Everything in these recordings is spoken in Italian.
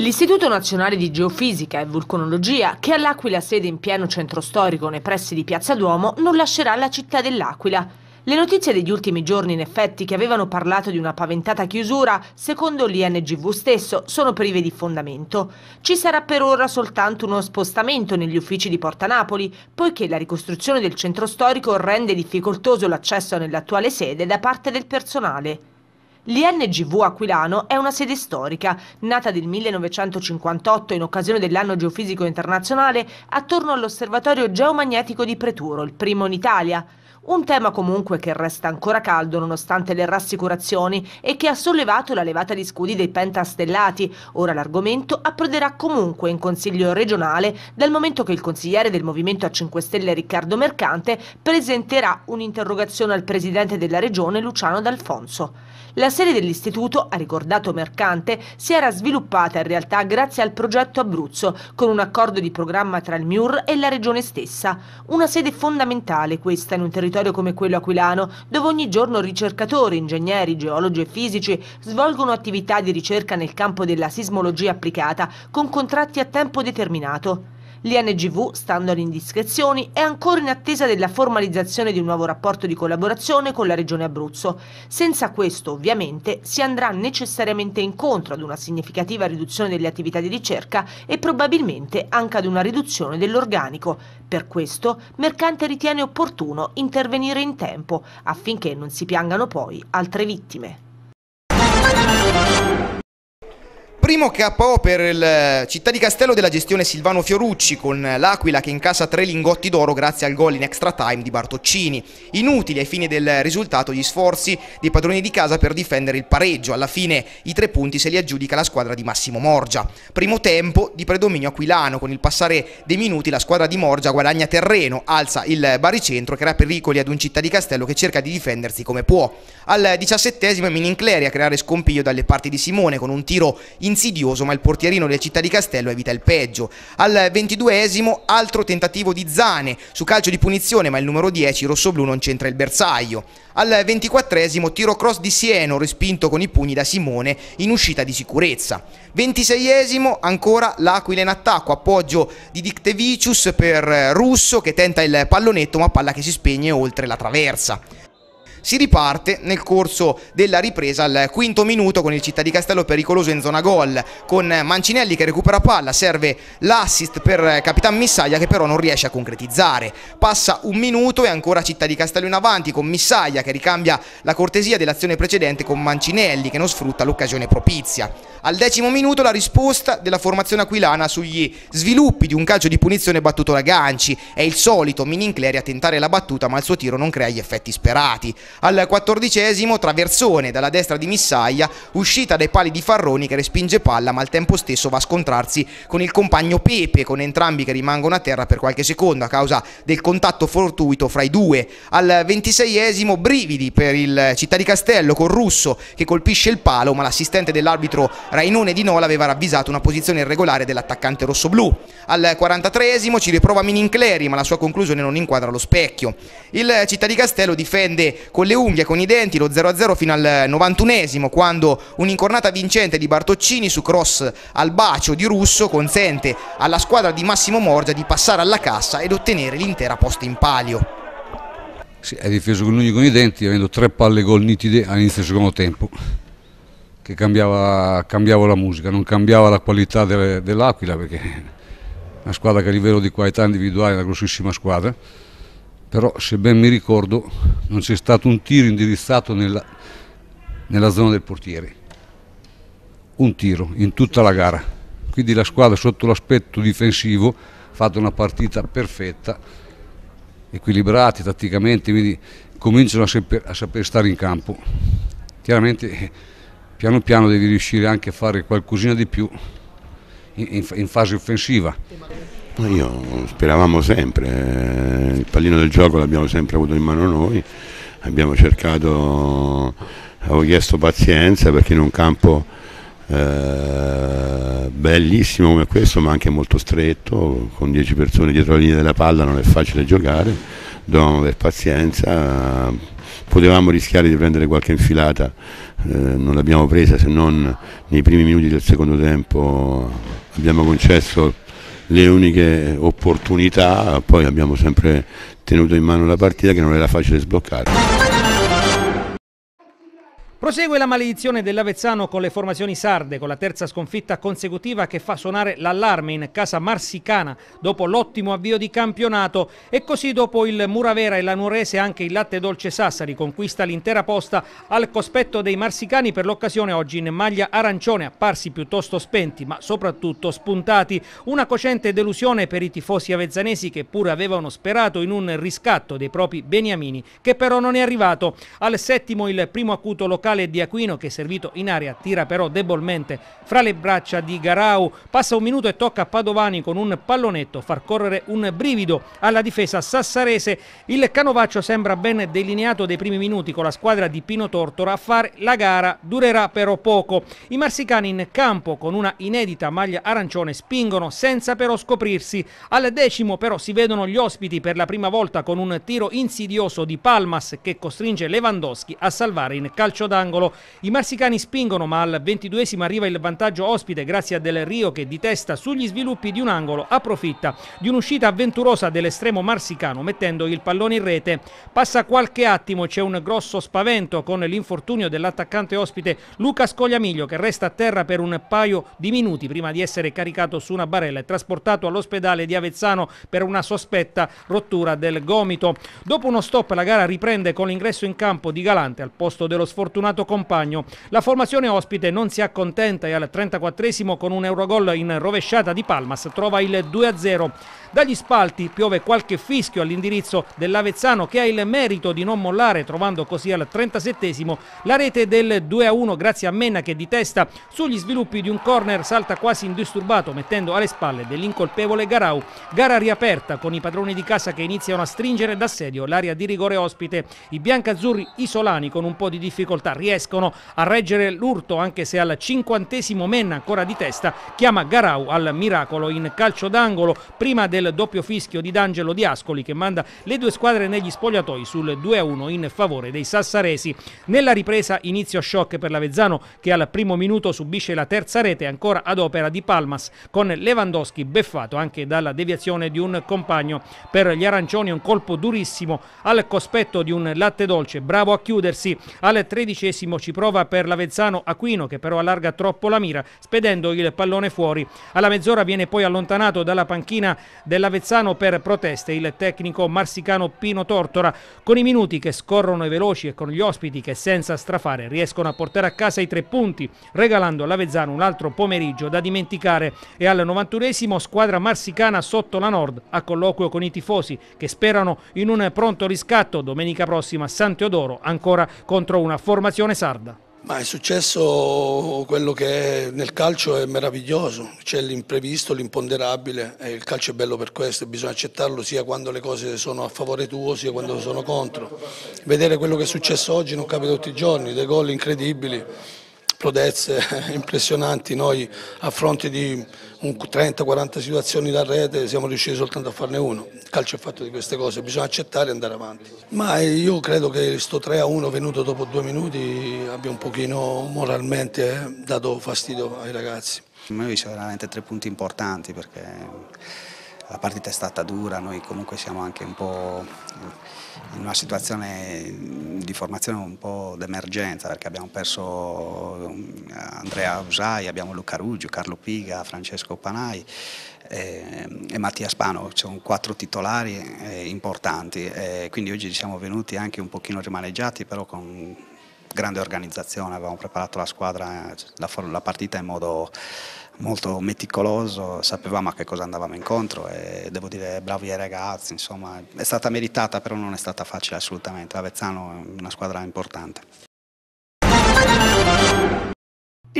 L'Istituto Nazionale di Geofisica e Vulcanologia, che all'Aquila sede in pieno centro storico nei pressi di Piazza Duomo, non lascerà la città dell'Aquila. Le notizie degli ultimi giorni, in effetti, che avevano parlato di una paventata chiusura, secondo l'INGV stesso, sono prive di fondamento. Ci sarà per ora soltanto uno spostamento negli uffici di Porta Napoli, poiché la ricostruzione del centro storico rende difficoltoso l'accesso nell'attuale sede da parte del personale. L'INGV Aquilano è una sede storica, nata nel 1958 in occasione dell'anno geofisico internazionale attorno all'osservatorio geomagnetico di Preturo, il primo in Italia. Un tema comunque che resta ancora caldo nonostante le rassicurazioni e che ha sollevato la levata di scudi dei pentastellati. Ora l'argomento approderà comunque in Consiglio regionale dal momento che il consigliere del Movimento a 5 Stelle Riccardo Mercante presenterà un'interrogazione al Presidente della Regione Luciano D'Alfonso. La sede dell'istituto, ha ricordato Mercante, si era sviluppata in realtà grazie al progetto Abruzzo, con un accordo di programma tra il MIUR e la regione stessa. Una sede fondamentale questa in un territorio come quello aquilano, dove ogni giorno ricercatori, ingegneri, geologi e fisici svolgono attività di ricerca nel campo della sismologia applicata, con contratti a tempo determinato. L'INGV, stando alle indiscrezioni, è ancora in attesa della formalizzazione di un nuovo rapporto di collaborazione con la Regione Abruzzo. Senza questo, ovviamente, si andrà necessariamente incontro ad una significativa riduzione delle attività di ricerca e probabilmente anche ad una riduzione dell'organico. Per questo, Mercante ritiene opportuno intervenire in tempo affinché non si piangano poi altre vittime. Primo KO per il Città di Castello della gestione Silvano Fiorucci con l'Aquila che incassa tre lingotti d'oro grazie al gol in extra time di Bartoccini. Inutili ai fini del risultato gli sforzi dei padroni di casa per difendere il pareggio. Alla fine i tre punti se li aggiudica la squadra di Massimo Morgia. Primo tempo di predominio aquilano. Con il passare dei minuti la squadra di Morgia guadagna terreno, alza il baricentro crea pericoli ad un Città di Castello che cerca di difendersi come può. Al diciassettesimo Minincleri a creare scompiglio dalle parti di Simone con un tiro in insidioso, ma il portierino del Città di Castello evita il peggio. Al ventiduesimo, altro tentativo di Zane su calcio di punizione, ma il numero 10, rossoblù, non c'entra il bersaglio. Al ventiquattresimo, tiro cross di Sieno, respinto con i pugni da Simone in uscita di sicurezza. Ventiseiesimo, ancora l'Aquila in attacco, appoggio di Dictevicius per Russo che tenta il pallonetto, ma palla che si spegne oltre la traversa. Si riparte nel corso della ripresa al quinto minuto con il Città di Castello pericoloso in zona gol, con Mancinelli che recupera palla, serve l'assist per Capitan Missaglia che però non riesce a concretizzare. Passa un minuto e ancora Città di Castello in avanti con Missaglia che ricambia la cortesia dell'azione precedente con Mancinelli che non sfrutta l'occasione propizia. Al decimo minuto la risposta della formazione aquilana sugli sviluppi di un calcio di punizione battuto da Ganci. È il solito Minincleri a tentare la battuta ma il suo tiro non crea gli effetti sperati. Al quattordicesimo traversone dalla destra di Missaia, uscita dai pali di Farroni che respinge palla ma al tempo stesso va a scontrarsi con il compagno Pepe con entrambi che rimangono a terra per qualche secondo a causa del contatto fortuito fra i due. Al ventiseiesimo brividi per il Città di Castello con Russo che colpisce il palo ma l'assistente dell'arbitro Rainone di Nola aveva ravvisato una posizione irregolare dell'attaccante rossoblù. Al 43esimo ci riprova Minincleri ma la sua conclusione non inquadra lo specchio. Il Città di Castello difende con le unghie, con i denti lo 0-0 fino al 91esimo quando un'incornata vincente di Bartoccini su cross al bacio di Russo consente alla squadra di Massimo Morgia di passare alla cassa ed ottenere l'intera posta in palio. Sì, è difeso con l'unghie con i denti avendo tre palle gol nitide all'inizio del secondo tempo che cambiava, cambiava, la musica, non cambiava la qualità de, dell'Aquila perché è una squadra che a livello di qualità individuale è una grossissima squadra, però se ben mi ricordo non c'è stato un tiro indirizzato nella, nella zona del portiere, un tiro in tutta la gara, quindi la squadra sotto l'aspetto difensivo ha fatto una partita perfetta, equilibrati tatticamente, quindi cominciano a saper, a saper stare in campo. Chiaramente piano piano devi riuscire anche a fare qualcosina di più in, in fase offensiva. Io speravamo sempre, eh, il pallino del gioco l'abbiamo sempre avuto in mano noi, abbiamo cercato, avevo chiesto pazienza perché in un campo eh, bellissimo come questo ma anche molto stretto, con 10 persone dietro la linea della palla non è facile giocare, dovevamo avere pazienza, potevamo rischiare di prendere qualche infilata eh, non l'abbiamo presa se non nei primi minuti del secondo tempo abbiamo concesso le uniche opportunità, poi abbiamo sempre tenuto in mano la partita che non era facile sbloccare. Prosegue la maledizione dell'Avezzano con le formazioni sarde, con la terza sconfitta consecutiva che fa suonare l'allarme in casa marsicana dopo l'ottimo avvio di campionato e così dopo il Muravera e la Nuorese anche il Latte Dolce Sassari conquista l'intera posta al cospetto dei marsicani per l'occasione oggi in maglia arancione apparsi piuttosto spenti ma soprattutto spuntati. Una cocente delusione per i tifosi avezzanesi che pure avevano sperato in un riscatto dei propri beniamini che però non è arrivato. Al settimo il primo acuto locale locale di Aquino che servito in aria tira però debolmente fra le braccia di Garau. Passa un minuto e tocca a Padovani con un pallonetto far correre un brivido alla difesa sassarese. Il canovaccio sembra ben delineato dei primi minuti con la squadra di Pino Tortora a fare la gara durerà però poco. I marsicani in campo con una inedita maglia arancione spingono senza però scoprirsi. Al decimo però si vedono gli ospiti per la prima volta con un tiro insidioso di Palmas che costringe Lewandowski a salvare in calcio d'angolo d'angolo. I marsicani spingono, ma al 22esimo arriva il vantaggio ospite grazie a Del Rio che di testa sugli sviluppi di un angolo approfitta di un'uscita avventurosa dell'estremo marsicano mettendo il pallone in rete. Passa qualche attimo, c'è un grosso spavento con l'infortunio dell'attaccante ospite Luca Scogliamiglio che resta a terra per un paio di minuti prima di essere caricato su una barella e trasportato all'ospedale di Avezzano per una sospetta rottura del gomito. Dopo uno stop la gara riprende con l'ingresso in campo di Galante al posto dello sfortunato fortunato compagno. La formazione ospite non si accontenta e al 34 con un Eurogol in rovesciata di Palmas trova il 2-0. Dagli spalti piove qualche fischio all'indirizzo dell'Avezzano che ha il merito di non mollare trovando così al 37 la rete del 2-1 grazie a Menna che di testa sugli sviluppi di un corner salta quasi indisturbato mettendo alle spalle dell'incolpevole Garau. Gara riaperta con i padroni di casa che iniziano a stringere d'assedio l'area di rigore ospite. I biancazzurri isolani con un po' di difficoltà riescono a reggere l'urto anche se al cinquantesimo Menna ancora di testa chiama Garau al miracolo in calcio d'angolo prima del doppio fischio di D'Angelo di Ascoli che manda le due squadre negli spogliatoi sul 2-1 in favore dei sassaresi. Nella ripresa inizio shock per l'Avezzano che al primo minuto subisce la terza rete ancora ad opera di Palmas con Lewandowski beffato anche dalla deviazione di un compagno. Per gli arancioni un colpo durissimo al cospetto di un latte dolce, bravo a chiudersi. Al tredicesimo ci prova per l'Avezzano Aquino che però allarga troppo la mira spedendo il pallone fuori. Alla mezz'ora viene poi allontanato dalla panchina dell'Avezzano per proteste il tecnico marsicano Pino Tortora. Con i minuti che scorrono e veloci e con gli ospiti che senza strafare riescono a portare a casa i tre punti, regalando all'Avezzano un altro pomeriggio da dimenticare. E al 91esimo squadra marsicana sotto la Nord a colloquio con i tifosi che sperano in un pronto riscatto domenica prossima a San Teodoro ancora contro una formazione sarda. Ma è successo quello che nel calcio è meraviglioso, c'è l'imprevisto, l'imponderabile il calcio è bello per questo, bisogna accettarlo sia quando le cose sono a favore tuo sia quando sono contro. Vedere quello che è successo oggi non capita tutti i giorni, dei gol incredibili prodezze impressionanti, noi a fronte di 30-40 situazioni da rete siamo riusciti soltanto a farne uno, il calcio è fatto di queste cose, bisogna accettare e andare avanti. Ma io credo che sto 3-1 venuto dopo due minuti abbia un pochino moralmente dato fastidio ai ragazzi. Noi visto veramente tre punti importanti perché la partita è stata dura, noi comunque siamo anche un po' in una situazione di formazione un po' d'emergenza perché abbiamo perso um, Andrea Usai, abbiamo Luca Ruggio, Carlo Piga, Francesco Panai e, e Mattia Spano, sono quattro titolari eh, importanti e quindi oggi siamo venuti anche un pochino rimaneggiati però con grande organizzazione, avevamo preparato la squadra, la partita in modo molto meticoloso, sapevamo a che cosa andavamo incontro e devo dire bravi ai ragazzi, insomma è stata meritata però non è stata facile assolutamente, Avezzano è una squadra importante.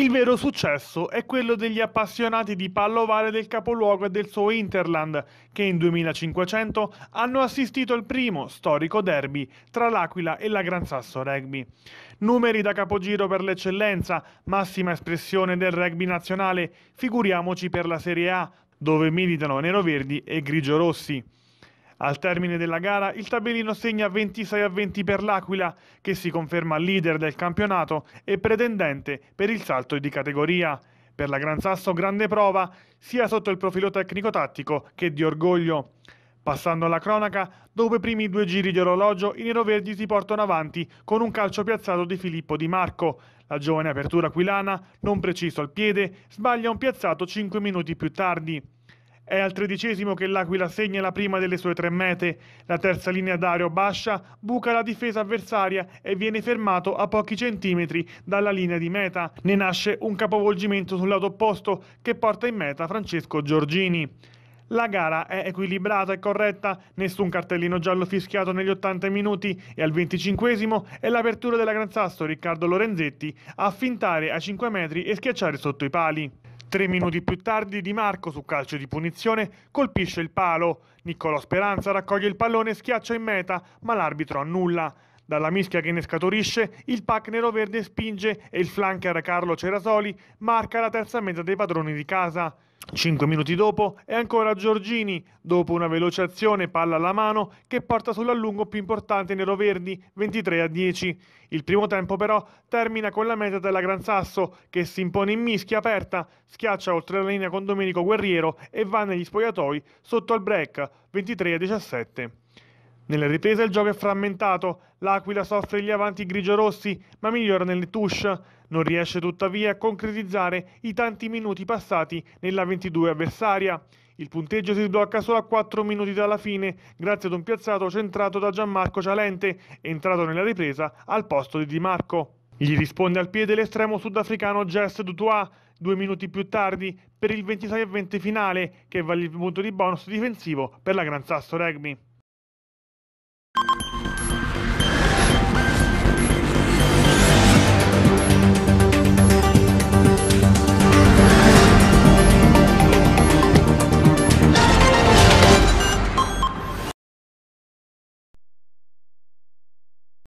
Il vero successo è quello degli appassionati di pallo ovale del capoluogo e del suo Interland, che in 2500 hanno assistito al primo storico derby tra l'Aquila e la Gran Sasso Rugby. Numeri da capogiro per l'eccellenza, massima espressione del rugby nazionale, figuriamoci per la Serie A, dove militano neroverdi e grigio-rossi. Al termine della gara il tabellino segna 26 a 20 per l'Aquila, che si conferma leader del campionato e pretendente per il salto di categoria. Per la Gran Sasso grande prova, sia sotto il profilo tecnico-tattico che di orgoglio. Passando alla cronaca, dopo i primi due giri di orologio, i neroverdi si portano avanti con un calcio piazzato di Filippo Di Marco. La giovane apertura aquilana, non preciso al piede, sbaglia un piazzato 5 minuti più tardi. È al tredicesimo che l'Aquila segna la prima delle sue tre mete. La terza linea d'aereo Bascia buca la difesa avversaria e viene fermato a pochi centimetri dalla linea di meta. Ne nasce un capovolgimento sul lato opposto che porta in meta Francesco Giorgini. La gara è equilibrata e corretta, nessun cartellino giallo fischiato negli 80 minuti e al 25 è l'apertura della Gran Sasso Riccardo Lorenzetti a fintare a 5 metri e schiacciare sotto i pali. Tre minuti più tardi Di Marco su calcio di punizione colpisce il palo. Niccolò Speranza raccoglie il pallone e schiaccia in meta, ma l'arbitro annulla. Dalla mischia che ne scaturisce, il pack nero-verde spinge e il flanker Carlo Cerasoli marca la terza meta dei padroni di casa. Cinque minuti dopo è ancora Giorgini, dopo una veloce azione palla alla mano, che porta sull'allungo più importante neroverdi, 23 a 10. Il primo tempo però termina con la meta della Gran Sasso, che si impone in mischia aperta, schiaccia oltre la linea con Domenico Guerriero e va negli spogliatoi sotto al break, 23 a 17. Nella ripresa il gioco è frammentato, l'Aquila soffre gli avanti grigio-rossi, ma migliora nelle touche. Non riesce tuttavia a concretizzare i tanti minuti passati nella 22 avversaria. Il punteggio si sblocca solo a 4 minuti dalla fine, grazie ad un piazzato centrato da Gianmarco Cialente, entrato nella ripresa al posto di Di Marco. Gli risponde al piede l'estremo sudafricano Jess Dutois, due minuti più tardi, per il 26 20 finale, che vale il punto di bonus difensivo per la Gran Sasso Rugby.